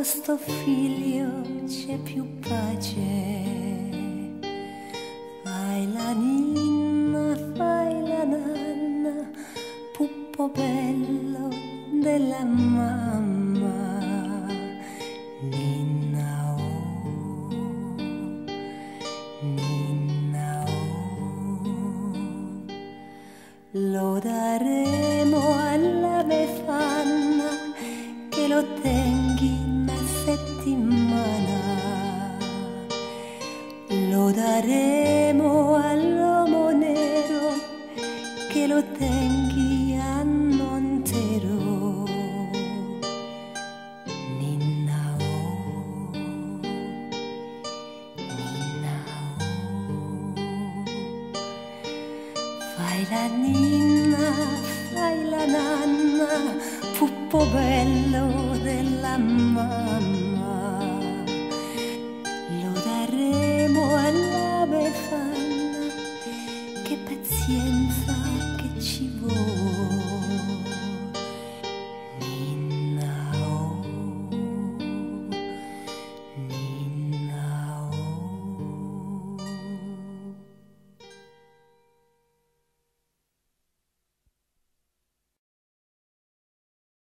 questo figlio c'è più pace. Fai la ninna, fai la nanna, puppo bello della mamma. Ninna oh, ninna oh, lo daremo alla befana Daremo all'uomo nero che lo tengi anno intero. Ninna oh. Fai la ninna, fai la nanna, puppo bello. pazienza che ci.